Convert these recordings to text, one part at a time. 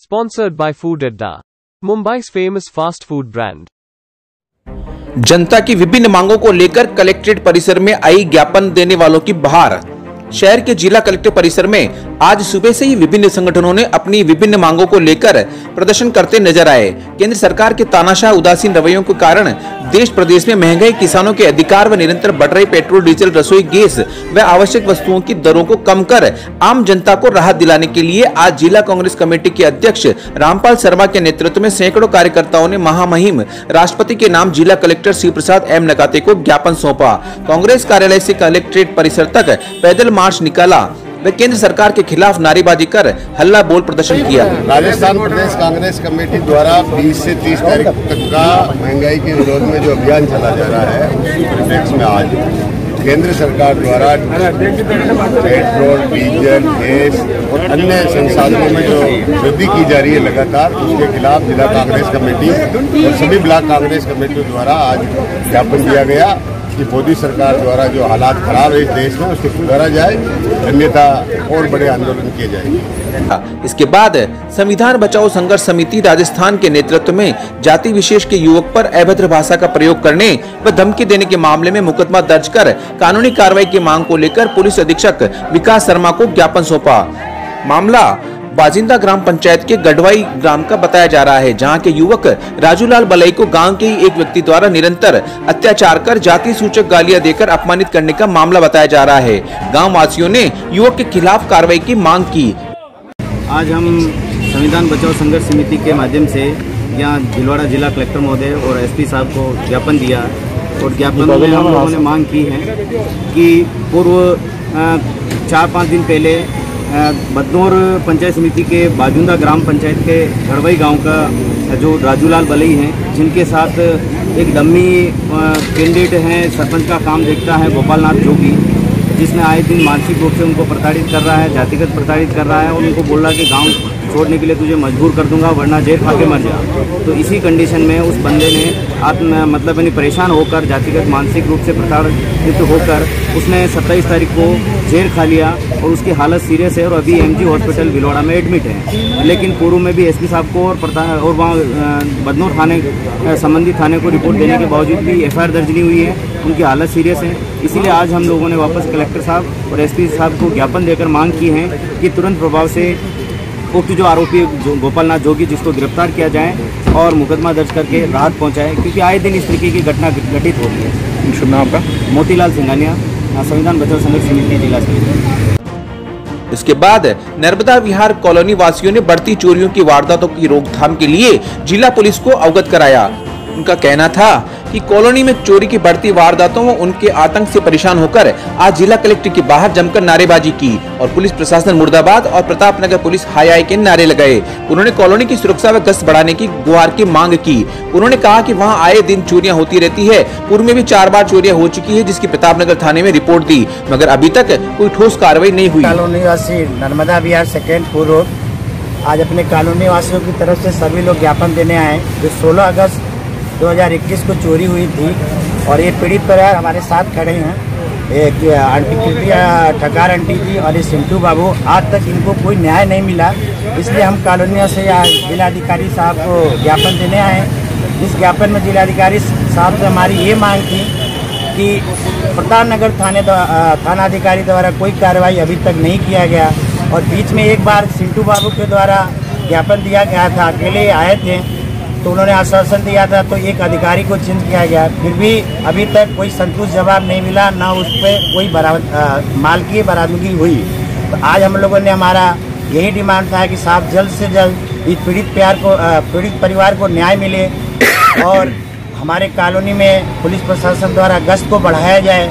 Sponsored by Food Adda, Mumbai famous fast food brand जनता की विभिन्न मांगों को लेकर कलेक्ट्रेट परिसर में आई ज्ञापन देने वालों की बहार। शहर के जिला कलेक्टर परिसर में आज सुबह से ही विभिन्न संगठनों ने अपनी विभिन्न मांगों को लेकर प्रदर्शन करते नज़र आए। केंद्र सरकार के तानाशाह उदासीन रवैयों के कारण देश प्रदेश में महँगाई, किसानों के अधिकार व निरंतर बढ़ रही पेट्रोल, डीजल, रसोई, गैस व आवश्यक वस्तुओं की दरों को कम कर आम जनता को राहत दिलाने के लिए आज जिला कांग्रेस कमेटी के अध्यक्ष रामपाल शर्मा के नेतृत्व में सैकड़ों कार्यकर्ताओं ने महामहिम राष्ट्रपति के नाम जिला कलेक्टर शिव प्रसाद एम नकाते को ज्ञापन सौंपा। कांग्रेस कार्यालय से कलेक्ट्रेट परिसर तक पैदल मार्च निकाला। व केंद्र सरकार के खिलाफ नारेबाजी कर हल्ला बोल प्रदर्शन किया। राजस्थान प्रदेश कांग्रेस कमेटी द्वारा 20 से 30 तारीख तक का महँगाई के विरोध में जो अभियान चला जा रहा है उसी परिप्रेक्ष्य में आज केंद्र सरकार द्वारा पेट्रोल डीजल गैस और अन्य संसाधनों में जो वृद्धि की जा रही है लगातार उसके खिलाफ जिला कांग्रेस कमेटी और सभी ब्लॉक कांग्रेस कमेटियों द्वारा आज ज्ञापन दिया गया। कि मोदी सरकार द्वारा जो हालात खराब है इस देश में, उसको सुधारा जाए, अन्यथा और बड़े आंदोलन किए जाएँगे। इसके बाद संविधान बचाओ संघर्ष समिति राजस्थान के नेतृत्व में जाति विशेष के युवक पर अभद्र भाषा का प्रयोग करने व धमकी देने के मामले में मुकदमा दर्ज कर कानूनी कार्रवाई की मांग को लेकर पुलिस अधीक्षक विकास शर्मा को ज्ञापन सौंपा। मामला बाजिंदा ग्राम पंचायत के गढ़वाई ग्राम का बताया जा रहा है, जहाँ के युवक राजूलाल बलई को गाँव के एक व्यक्ति द्वारा निरंतर अत्याचार कर जाति सूचक गालियाँ देकर अपमानित करने का मामला बताया जा रहा है। गाँव वासियों ने युवक के खिलाफ कार्रवाई की मांग की। आज हम संविधान बचाओ संघर्ष समिति के माध्यम से यहाँ भिलवाड़ा जिला कलेक्टर महोदय और एसपी साहब को ज्ञापन दिया और ज्ञापन में हम लोगों ने मांग की है कि पूर्व चार पाँच दिन पहले बदनौर पंचायत समिति के बाजुंदा ग्राम पंचायत के घड़वई गाँव का जो राजूलाल बलई हैं, जिनके साथ एक डम्मी कैंडिडेट हैं, सरपंच का काम देखता है गोपाल नाथ जोगी, जिसने आए दिन मानसिक रूप से उनको प्रताड़ित कर रहा है, जातिगत प्रताड़ित कर रहा है और उनको बोल रहा है कि गाँव छोड़ने के लिए तुझे मजबूर कर दूँगा, वरना जेल खा के मर जा। तो इसी कंडीशन में उस बंदे ने आत्म मतलब यानी परेशान होकर, जातिगत, मानसिक रूप से प्रताड़ित होकर, उसने सत्ताईस तारीख को जेल खा लिया और उसकी हालत सीरियस है और अभी एमजी हॉस्पिटल भिलवाड़ा में एडमिट है। लेकिन पूर्व में भी एसपी साहब को और और वहाँ बदनौर थाने संबंधित थाने को रिपोर्ट देने के बावजूद भी एफआईआर दर्ज नहीं हुई है। उनकी हालत सीरियस है। इसीलिए आज हम लोगों ने वापस कलेक्टर साहब और एसपी साहब को ज्ञापन देकर मांग की है कि तुरंत प्रभाव से उक्त जो आरोपी जो गोपाल नाथ जोगी जिसको गिरफ़्तार किया जाए और मुकदमा दर्ज करके राहत पहुँचाए क्योंकि आए दिन इस तरीके की घटना घटित हो रही है। शुभ नाम आपका? मोतीलाल सिंघानिया संविधान बचाव संघर्ष समिति जिला इसके बाद नर्मदा विहार कॉलोनी वासियों ने बढ़ती चोरियों की वारदातों की रोकथाम के लिए जिला पुलिस को अवगत कराया। उनका कहना था कि कॉलोनी में चोरी की बढ़ती वारदातों व उनके आतंक से परेशान होकर आज जिला कलेक्टर के बाहर जमकर नारेबाजी की और पुलिस प्रशासन मुर्दाबाद और प्रताप नगर पुलिस हाई आई के नारे लगाए। उन्होंने कॉलोनी की सुरक्षा व गश्त बढ़ाने की गुहार की मांग की। उन्होंने कहा कि वहाँ आए दिन चोरियाँ होती रहती है। पूर्व में भी चार बार चोरियाँ हो चुकी है, जिसकी प्रताप नगर थाने में रिपोर्ट दी। मगर अभी तक कोई ठोस कार्रवाई नहीं हुई। कॉलोनी वासी नर्मदा बिहार सेकेंड आज अपने कॉलोनी वासियों की तरफ़ से सभी लोग ज्ञापन देने आए जो 16 अगस्त 2021 को चोरी हुई थी और ये पीड़ित परिवार हमारे साथ खड़े हैं। एक आंटी कृपया ठकार आंटी जी और ये सिंटू बाबू। आज तक इनको कोई न्याय नहीं मिला, इसलिए हम कॉलोनियों से जिलाधिकारी साहब को ज्ञापन देने आए इस ज्ञापन में जिलाधिकारी साहब से हमारी ये मांग थी कि प्रताप नगर थाने थाना अधिकारी द्वारा कोई कार्रवाई अभी तक नहीं किया गया और बीच में एक बार सिंटू बाबू के द्वारा ज्ञापन दिया गया था, अकेले आए थे। तो उन्होंने आश्वासन दिया था तो एक अधिकारी को चेंज किया गया। फिर भी अभी तक कोई संतुष्ट जवाब नहीं मिला, ना उस पर कोई बरामद माल की बरामदगी हुई। तो आज हम लोगों ने हमारा यही डिमांड था कि साहब जल्द से जल्द इस पीड़ित प्यार को पीड़ित परिवार को न्याय मिले और हमारे कॉलोनी में पुलिस प्रशासन द्वारा गश्त को बढ़ाया जाए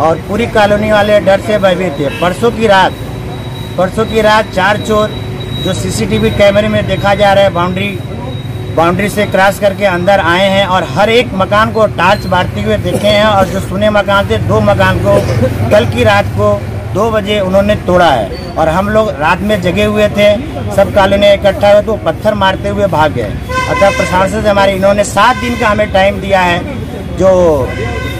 और पूरी कॉलोनी वाले डर से भयभीत थे। परसों की रात, परसों की रात चार चोर जो सीसीटीवी कैमरे में देखा जा रहा है, बाउंड्री बाउंड्री से क्रॉस करके अंदर आए हैं और हर एक मकान को टार्च बांटते हुए देखे हैं और जो सुने मकान थे, दो मकान को कल की रात को दो बजे उन्होंने तोड़ा है। और हम लोग रात में जगे हुए थे, सब कॉलोनी इकट्ठा हुए तो पत्थर मारते हुए भाग गए। अतः प्रशासन से हमारे, इन्होंने सात दिन का हमें टाइम दिया है। जो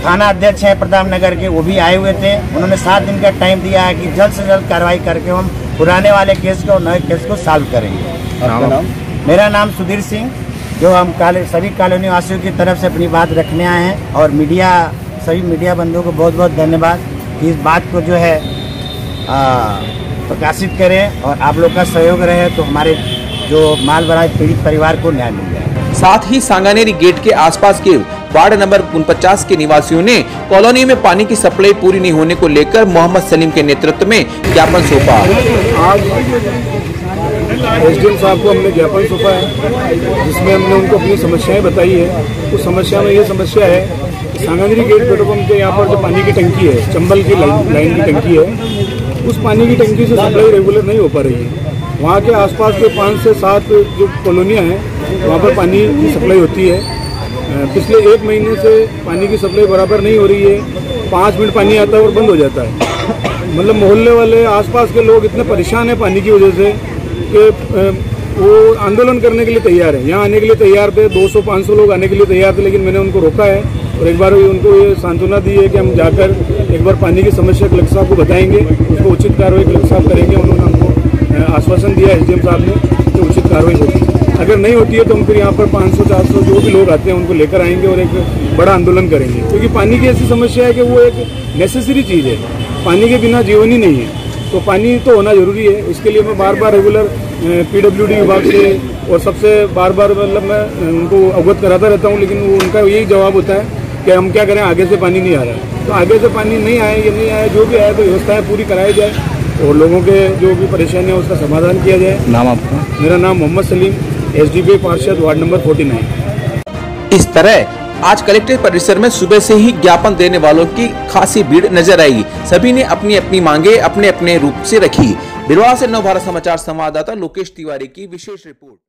थाना अध्यक्ष हैं प्रताप नगर के, वो भी आए हुए थे। उन्होंने सात दिन का टाइम दिया है कि जल्द से जल्द कार्रवाई करके हम पुराने वाले केस को, नए केस को सॉल्व करेंगे। आपका नाम? मेरा नाम सुधीर सिंह, जो हम काले, सभी कॉलोनी वासियों की तरफ़ से अपनी बात रखने आए हैं और मीडिया, सभी मीडिया बंधुओं को बहुत बहुत धन्यवाद इस बात को जो है प्रकाशित करें और आप लोग का सहयोग रहे तो हमारे जो माल बड़ा पीड़ित परिवार को न्याय मिल जाए। साथ ही सांगानेरी गेट के आसपास के वार्ड नंबर उनपचास के निवासियों ने कॉलोनी में पानी की सप्लाई पूरी नहीं होने को लेकर मोहम्मद सलीम के नेतृत्व में ज्ञापन सौंपा। एसडीएम साहब को हमने ज्ञापन सौंपा है, जिसमें हमने उनको अपनी समस्याएँ बताई है। उस समस्या में ये समस्या है कि सांगानेरी गेट पेट्रोल पंप के यहाँ पर जो पानी की टंकी है, चंबल की लाइन लाइन की टंकी है, उस पानी की टंकी से सप्लाई रेगुलर नहीं हो पा रही है। वहाँ के आसपास के पाँच से सात जो कॉलोनियाँ हैं, वहाँ पर पानी की सप्लाई होती है। पिछले एक महीने से पानी की सप्लाई बराबर नहीं हो रही है। पाँच मिनट पानी आता है और बंद हो जाता है। मतलब मोहल्ले वाले आसपास के लोग इतने परेशान हैं पानी की वजह से कि वो आंदोलन करने के लिए तैयार है। यहाँ आने के लिए तैयार थे 200-500 लोग आने के लिए तैयार थे, लेकिन मैंने उनको रोका है। और एक बार उनको ये सांत्वना दी है कि हम जाकर एक बार पानी की समस्या कलेक्टर साहब को बताएँगे, उसको उचित कार्रवाई कलेक्टर साहब करेंगे, उन्होंने हमको आश्वासन दिया एस साहब ने कि उचित कार्रवाई होगी। अगर नहीं होती है तो हम फिर यहाँ पर 500-400 जो भी लोग आते हैं, उनको लेकर आएँगे और एक बड़ा आंदोलन करेंगे। क्योंकि पानी की ऐसी समस्या है कि वो एक नेसेसरी चीज़ है। पानी के बिना जीवन ही नहीं है। तो पानी तो होना ज़रूरी है। इसके लिए मैं बार बार रेगुलर पीडब्ल्यूडी विभाग से और सबसे बार बार मतलब मैं उनको अवगत कराता रहता हूँ लेकिन वो उनका यही जवाब होता है कि हम क्या करें आगे से पानी नहीं आ रहा है। तो आगे से पानी नहीं आए या नहीं आए जो भी आए तो व्यवस्थाएँ पूरी कराई जाए और लोगों के जो भी परेशानी है उसका समाधान किया जाए। नाम आपका? मेरा नाम मोहम्मद सलीम एस पार्षद वार्ड नंबर 49 इस तरह आज कलेक्ट्रेट परिसर में सुबह से ही ज्ञापन देने वालों की खासी भीड़ नज़र आई। सभी ने अपनी अपनी मांगे अपने अपने रूप से रखी। बिरवा से नव भारत समाचार संवाददाता लोकेश तिवारी की विशेष रिपोर्ट।